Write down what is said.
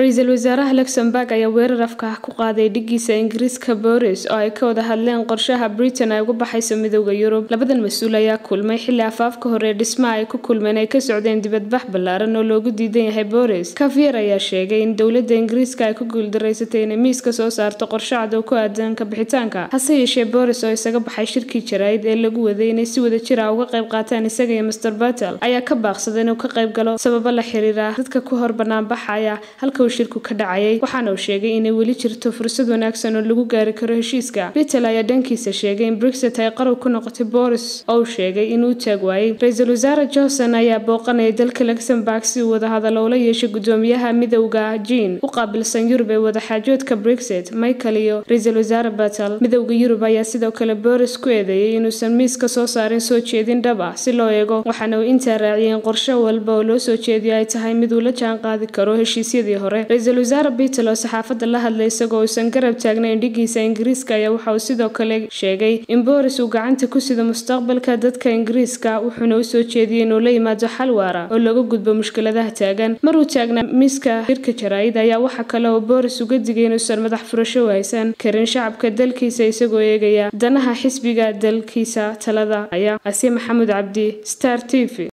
ra'iisul wasaaraha luxembourg ayaa weerar afka ah ku qaaday dhigiisa ingiriiska boris oo ay ka wada hadleen qorshaha britain ay uga baxayso midooda yurub. Labadan mas'uul ayaa kulmay xilli afaafka hore dhismaha ay ku kulmeen ay ka socdeen dibadbax ballaaran oo loogu diidan yahay boris. Kavier ayaa sheegay in dowladda ingiriiska ay ku guuldareysatay inay miiska soo saarto qorshe cad oo ku aadan kabixitaanka hase yeeshee boris oo isaga baxay shirkii jaraa'id ee lagu waday inay si wada jir ah uga qayb qaataan isaga iyo master batel ayaa ka baaqsaday inuu ka qayb galo sababo la xiriira dadka ku hor banaanbaxaya halka shirku ka dhacayay waxaana uu sheegay inay weli jirto fursad wanaagsan oo lagu gaari karo heshiiska. Betel ayaa dhankiisa sheegay in brexit ay qarow ku noqotay boris oo uu sheegay inuu taag waayey. Ra'iisul wasaare johnson ayaa booqanaya dalka luxembourg si uu wadahadalo ula yeeshay gudoomiyaha midowda jean u qaabilsan yurub ee wadaxaajoodka brexit michael iyo ra'iisul wasaare batel midowda yurub ayaa sidoo kale boris ku eedeeyay inuusan miiska soo saarin soo jeedin dhab ah si loo eego waxaana uu intaa raaciyay in qorshe walba oo loo soo jeediyo ay tahay mid uu la jaan qaadi karo heshiisyadii hore ra'iisul wasaare betel oo saxaafadda la hadlay isagoo uusan garab taagnayn dhigiisa ingiriiska ayaa waxa uu sidoo kale sheegay in boris uu gacanta ku sido mustaqbalka dadka ingiriiska wuxuuna u soo jeediyey inuu la yimaado xal waara oo laga gudbo mushkiladaha taagan. Mar uu taagnaa miiska shirka jaraa'id ayaa waxa kale oo boris uga digay inuusan madax furasho haysan karin shacabka dalkiisa isagoo eegaya danaha xisbiga dalkiisa talada ayaa casiim maxamuud cabdi star t v